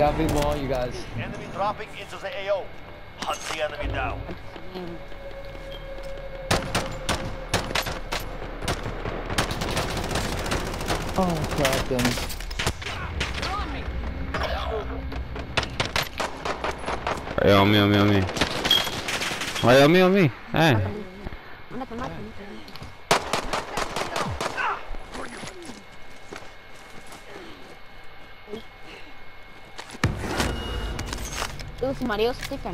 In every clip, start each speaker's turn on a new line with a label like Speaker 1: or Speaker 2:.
Speaker 1: Got big ball, you guys.
Speaker 2: Enemy dropping into the AO. Hunt the enemy down.
Speaker 1: Oh, crap, them.
Speaker 3: Hey, on me, on me, on me. Hey, on me, on me. Hey.
Speaker 4: Hey, somebody else stick
Speaker 3: the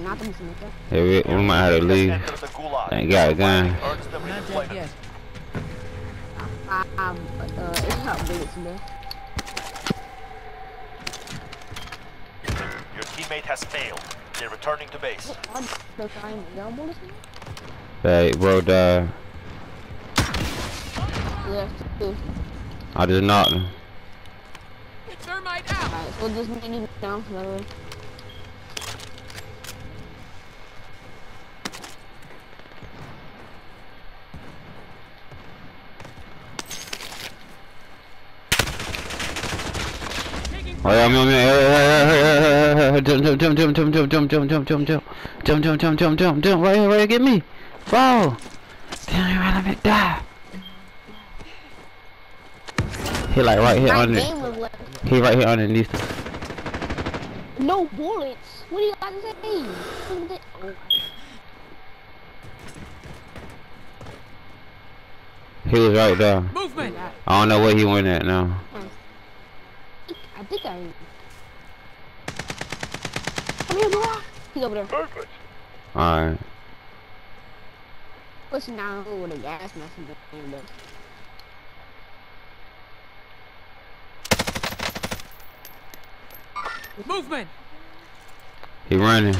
Speaker 3: we, we might have to leave. Thank
Speaker 2: God, again. Not
Speaker 4: yet. Uh, it's not.
Speaker 2: Your teammate has failed. They're returning to base.
Speaker 3: Hey, bro,
Speaker 4: die.
Speaker 3: I
Speaker 4: did not. Just down for way.
Speaker 3: Oh yeah, me, jump, jump, jump, jump, jump, jump, jump, jump, jump, jump, jump, jump, jump, jump, jump, jump, jump, right here, right here, get me, fall. Damn, you let me die. He like right here
Speaker 4: My
Speaker 3: under,
Speaker 4: game was like,
Speaker 3: he right here underneath.
Speaker 4: no bullets. What do you got to say? Look at that- Oh,
Speaker 3: He was right there.
Speaker 5: Movement!
Speaker 3: I don't know where he went at now.
Speaker 4: I think I. Come here, boy. He's over there.
Speaker 2: Perfect.
Speaker 3: Alright.
Speaker 4: Pushing down with a gas mask in the hand, though.
Speaker 5: Movement!
Speaker 3: He running.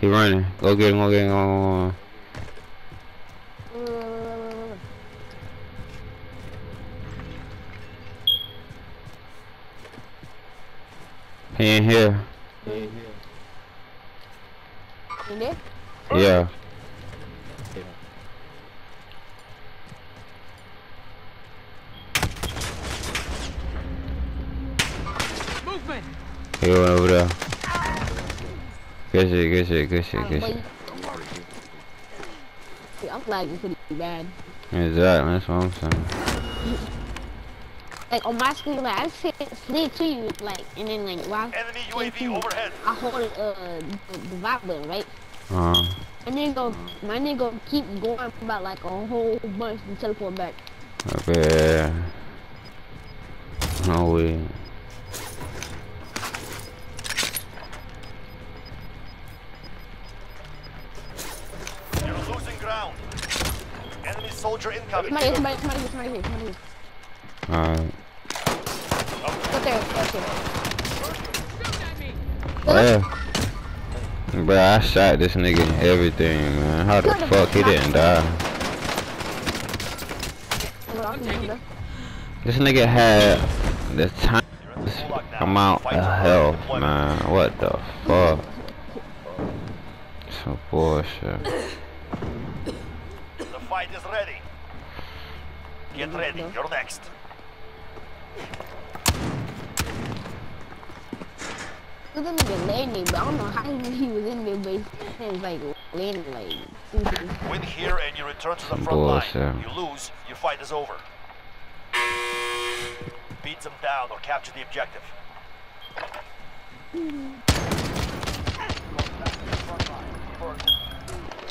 Speaker 3: He running. Go get him, go get him, go, go, go. He in here.
Speaker 4: in there?
Speaker 3: Yeah.
Speaker 5: Movement!
Speaker 3: He went over there. Good shit, good shit, good shit, good shit.
Speaker 4: I'm lagging pretty bad.
Speaker 3: Exactly, that's what I'm saying.
Speaker 4: Like on my screen, like I sit slid to you, like, and then like while
Speaker 2: Enemy
Speaker 4: I you,
Speaker 2: UAV overhead.
Speaker 4: I hold uh the, the vibe button, right?
Speaker 3: Uh,
Speaker 4: And then go, my nigga keep going about like a whole bunch and teleport back.
Speaker 3: okay. No way.
Speaker 2: You're losing ground. Enemy soldier incoming.
Speaker 4: Somebody, somebody, somebody, here, somebody here, somebody here.
Speaker 3: Alright.
Speaker 4: Right there?
Speaker 3: Bro, I shot this nigga everything, man. How the fuck he didn't die? This nigga had the time amount of health, man. What the fuck? Some bullshit.
Speaker 2: The fight is ready. Get ready. You're next.
Speaker 4: Cause that nigga landing, but I don't know how he, he was in there, but he was like landing like.
Speaker 2: Win here and you return to the
Speaker 3: Some
Speaker 2: front line. You lose, your fight is over. Beat them down or capture the objective.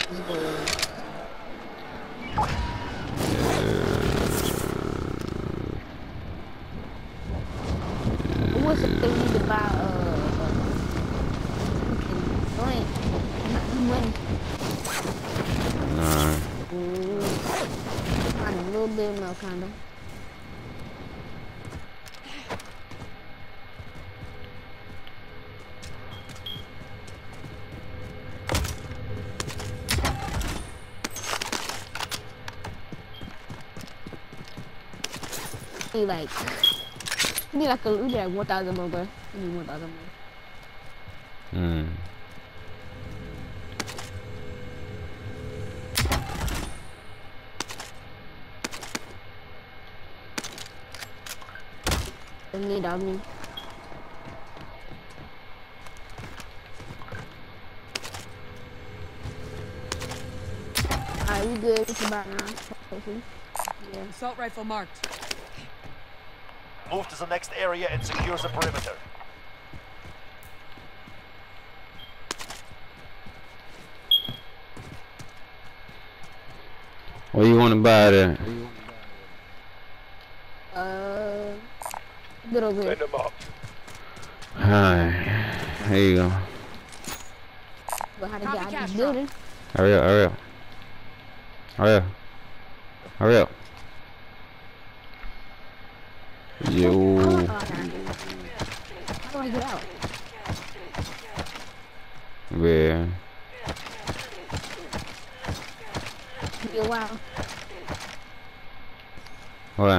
Speaker 4: What's the was a dude about uh, money.
Speaker 3: Nah.
Speaker 4: Mm, a little bit more, kind of. like Ini là cái lũ này mua tao mọi người Ini mua tao rồi Ừ
Speaker 3: Em
Speaker 4: nghe đó mình Are we good? It's.
Speaker 5: Assault rifle marked.
Speaker 2: Move to the next area and secure the perimeter.
Speaker 3: What do you want to buy there?
Speaker 4: Uh, good over here.
Speaker 2: them up.
Speaker 3: Alright. There you go.
Speaker 4: But how to get out of this building?
Speaker 3: Hurry up, hurry up. Hurry up. Hurry up. Yo.
Speaker 4: Oh, no. How do I get out?
Speaker 3: Yeah.
Speaker 4: Be a while.
Speaker 3: What?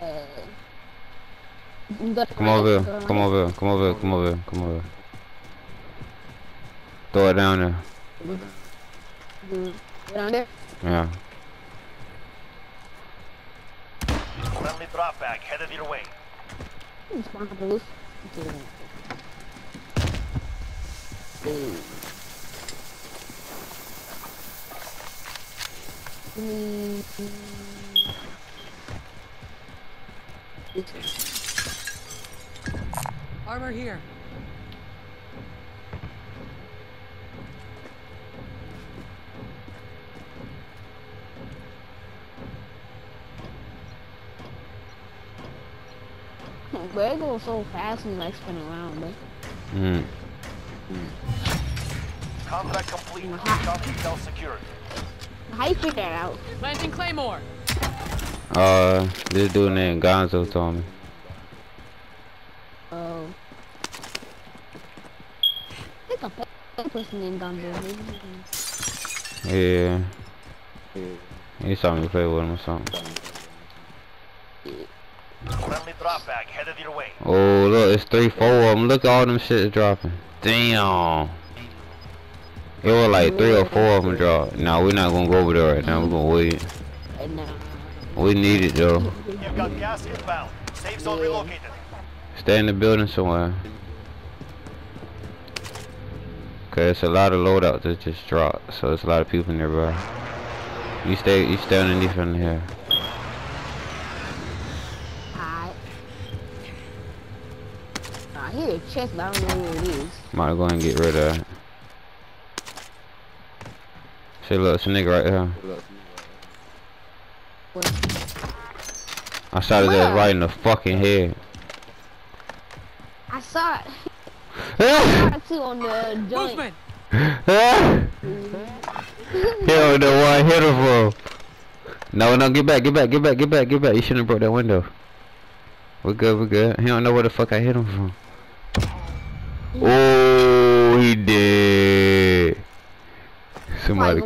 Speaker 4: Uh, you got
Speaker 3: Come over here. Come over here. Come over here. Come over here. Come over here. Throw it down there.
Speaker 4: here. Down there.
Speaker 3: Yeah.
Speaker 2: Friendly drop bag headed your way.
Speaker 4: Spawn up.
Speaker 5: Armor here.
Speaker 4: Bro, it goes so fast when you like spin around, bro.
Speaker 3: Mm.
Speaker 2: Contract complete. Recon intel secured.
Speaker 4: How you figure that out?
Speaker 5: Planting Claymore.
Speaker 3: Uh, this dude named Gonzo told me.
Speaker 4: Oh. I think a person named Gonzo.
Speaker 3: Yeah. He saw me play with him or something. Oh, look, it's three, four of them. Look at all them shit is dropping. Damn. It was like three or four of them drop. Nah, we're not gonna go over there right now. We're gonna wait. We need it though.
Speaker 2: You've got gas inbound. Safe zone relocated.
Speaker 3: Stay in the building somewhere. Cause it's a lot of loadouts that just dropped, so it's a lot of people nearby. You stay, you stay underneath in here.
Speaker 4: I. I hear a chest, but I don't know where it is.
Speaker 3: Might go and get rid of it. See, look, it's a nigga right here.
Speaker 4: Where?
Speaker 3: I shot his ass right in the fucking head.
Speaker 4: I saw it. I saw it too on the joint.
Speaker 5: Movement.
Speaker 3: Hell no, where I hit him from. No, no, get back, get back, get back, get back, get back. You shouldn't have broke that window. We're good, we're good. He don't know where the fuck I hit him from. Oh, he did. Somebody